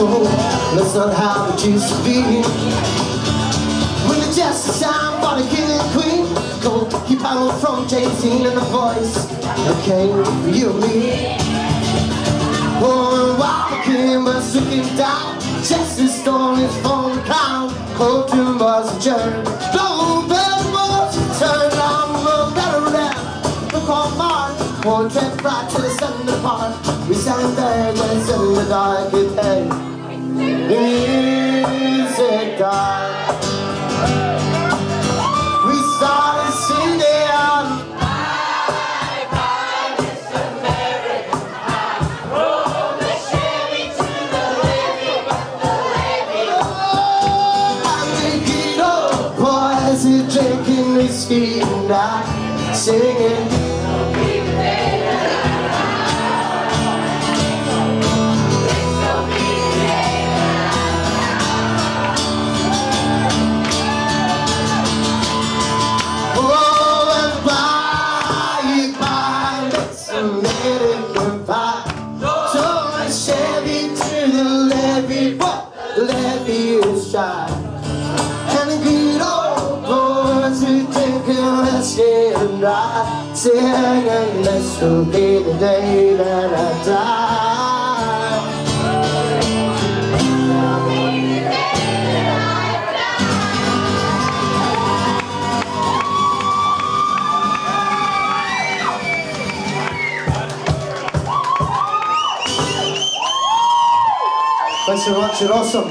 That's not how it used to be. When it's just the king and queen, go keep out from Jay-Z and the voice. Okay, you and me. Oh, while the king was looking down, checks the stone his phone count. Cold to was a jerk. Don't bell was a turn. I'm a better than look on Mars. Portrait right to the sun apart. We stand there, just in the dark, it. Music died. We started singing. Bye, bye, Miss America. Roll the Chevy to the who drinking whiskey and singing. The good old boys who and whiskey and this will be the day that I die. Taj se vače rosom.